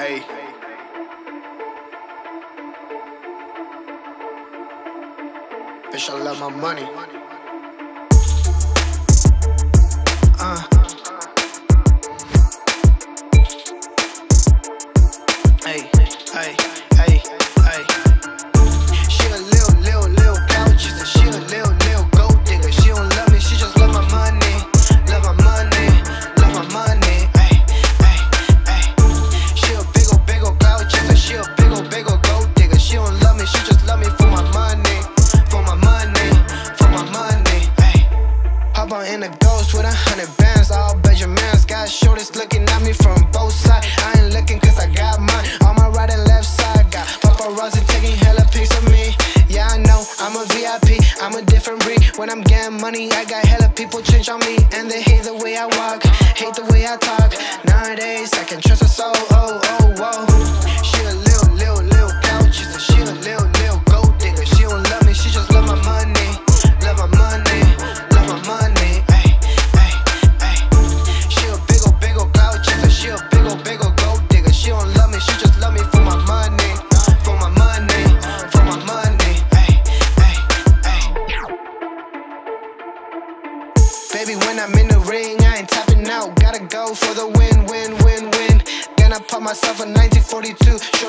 Hey. Bitch, I love my money. in a ghost with a hundred bands. All Benjamins got shortest looking at me from both sides. I ain't looking cause I got mine. On my right and left side, got paparazzi taking hella pics of me. Yeah, I know I'm a VIP, I'm a different breed. When I'm getting money, I got hella people change on me. And they hate the way I walk, hate the way I talk. Nowadays, I can trust a soul. Oh, oh, whoa. She Baby, when I'm in the ring, I ain't tapping out. Gotta go for the win, win, win, win. Then I pop myself a 1942.